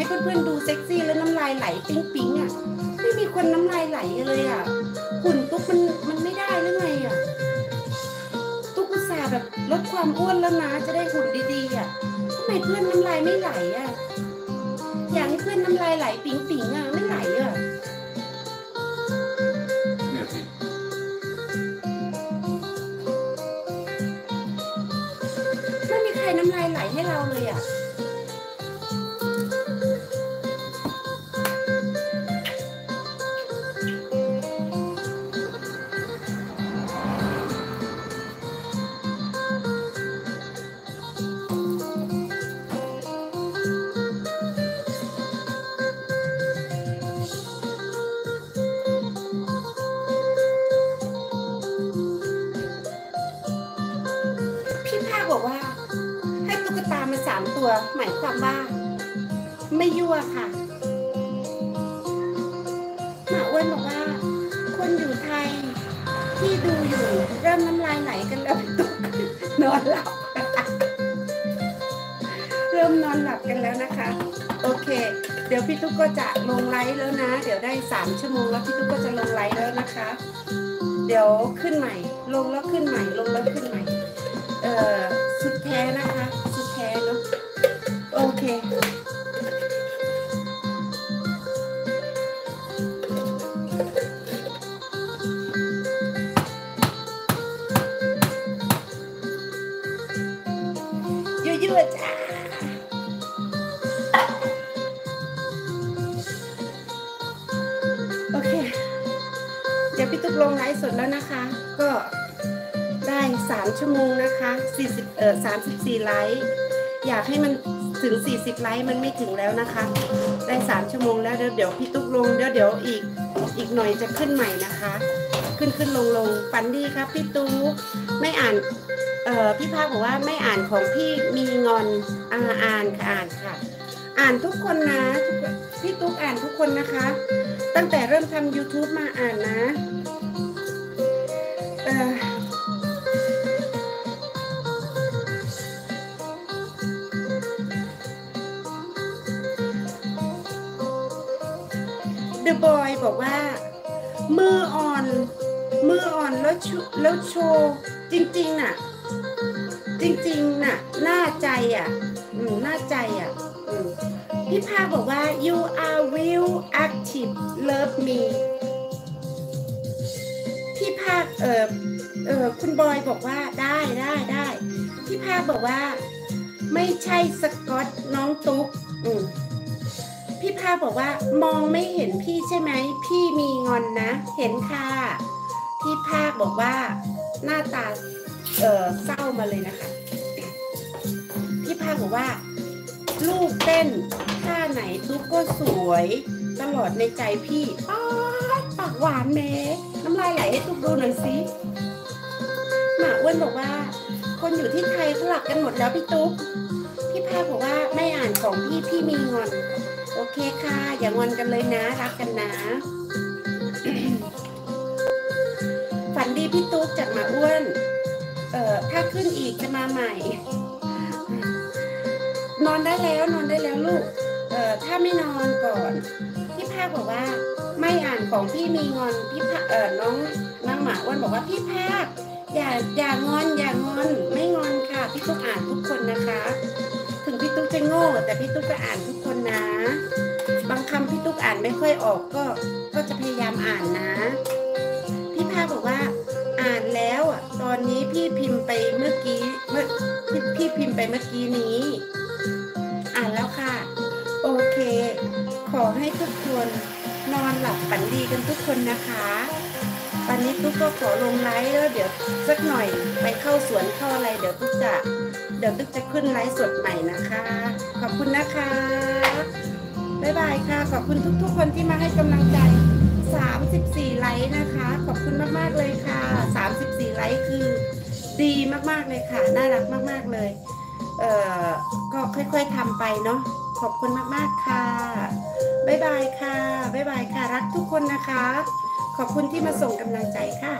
ให้เพื่อนๆดูเซ็กซี่แล้วน้ำลายไหลปิ๊งปิ๊งอะไม่มีคนน้ำลายไหลเลยอะหุ่นตุ๊กมันมันไม่ได้หรือไงอะตุ๊กอุตส่าห์แบบลดความอ้วนแล้วนะจะได้หุ่นดีๆอะทำไมเพื่อนน้ำลายไม่ไหลอะอยากให้เพื่อนน้ำลายไหลปิ๊งปิ๊งอะ สามตัว หมายความว่า ไม่ยั่วค่ะหมาอ้วนบอกว่า คนอยู่ไทย ที่ดูอยู่เริ่มน้ำลายไหลกันแล้วตุกนอนหลับ เริ่มนอนหลับกันแล้วนะคะ โอเค เดี๋ยวพี่ตุ๊กก็จะลงไลฟ์แล้วนะ เดี๋ยวได้สามชั่วโมงแล้วพี่ตุ๊กก็จะลงไลฟ์แล้วนะคะ เดี๋ยวขึ้นใหม่ ลงแล้วขึ้นใหม่ ลงแล้วขึ้น พี่ตุ๊กลงไลฟ์สดแล้วนะคะ ก็ได้ 3 ชั่วโมงนะคะ40เอ่อ34 ไลฟ์อยากให้มันถึง 40 ไลฟ์มันไม่ถึงแล้วนะคะ ได้ 3 ชั่วโมงแล้วเดี๋ยวเดี๋ยวพี่ตุ๊กลงเดี๋ยวเดี๋ยวอีกอีกหน่อยจะขึ้นใหม่นะคะ ขึ้นขึ้นลงลงฝันดีครับพี่ตุ๊กไม่อ่านเอ่อพี่ภาคบอกว่าไม่อ่านของพี่มีงอนอ่าอ่านค่ะอ่านค่ะ อ่านทุกคนนะพี่ตุ๊กอ่านทุกคนนะคะ ตั้งแต่เริ่มทำ YouTube มาอ่านนะ เดอะบอยบอกว่า มืออ่อน มืออ่อนแล้วชแล้วโชว์จริงๆน่ะ จริงๆน่ะหน้าใจอะอืมหน้าใจอะอืมพี่ภาคบอกว่า you are real active love me เออเออคุณบอยบอกว่าได้ได้ได้พี่ภาคบอกว่า ไม่ใช่สกอตน้องตุ๊กอืมพี่ภาคบอกว่ามองไม่เห็นพี่ใช่ไหมพี่มีงอนนะ เห็นค่ะ พี่ภาคบอกว่าหน้าตาเออเศร้ามาเลยนะคะ พี่ภาคบอกว่า ลูกเต้นท่าไหนตุ๊กก็สวย ตลอดในใจพี่ปากหวานเมน้ำ ลายไหลให้ตุ๊กดูหน่อยสิหมาอ้วนบอกว่า คนอยู่ที่ไทยเขาหลักกันหมดแล้วพี่ตุ๊กพี่ภาคบอกว่าไม่อ่านของพี่พี่มีงอน โอเคค่ะ อย่างอนกันเลยนะรักกันนะ ฝันดีพี่ตุ๊กจากหมาอ้วน เอ่อถ้าขึ้นอีกจะมาใหม่ นอนได้แล้วนอนได้แล้วลูก เอ่อถ้าไม่นอนก่อน ภาคบอกว่า ไม่อ่านของพี่มีงอนพี่ภาคเออน้องน้องหมาอ้วนบอกว่าพี่ภาคอย่าอย่างอนอย่างอนไม่งอนค่ะ พี่ตุ๊กอ่านทุกคนนะคะ ถึงพี่ตุ๊กจะโง่ แต่พี่ตุ๊กก็อ่านทุกคนนะ บางคำพี่ตุ๊กอ่านไม่ค่อยออกก็ก็จะพยายามอ่านนะ พี่ภาคบอกว่าอ่านแล้วอะตอนนี้พี่พิมพ์ไปเมื่อกี้เมื่อพี่พี่พิมพ์ไปเมื่อกี้นี้ ให้ทุกคนนอนหลับฝันดีกันทุกคนนะคะ วันนี้ตุ๊กก็ขอลงไลฟ์แล้วเดี๋ยวสักหน่อยไปเข้าสวนเข้าอะไรเดี๋ยวตุ๊กจะเดี๋ยวตุ๊กจะขึ้นไลฟ์สดใหม่นะคะ ขอบคุณนะคะบ๊ายบายค่ะ ขอบคุณทุกๆ คนที่มาให้กำลังใจ 34 ไลค์นะคะ ขอบคุณมากๆเลยค่ะ 34 ไลค์คือดีมากๆเลยค่ะ น่ารักมากๆเลย เอ่อ ก็ค่อยๆทำไปเนาะ ขอบคุณมากๆค่ะ บ๊ายบายค่ะ บ๊ายบายค่ะ รักทุกคนนะคะ ขอบคุณที่มาส่งกำลังใจค่ะ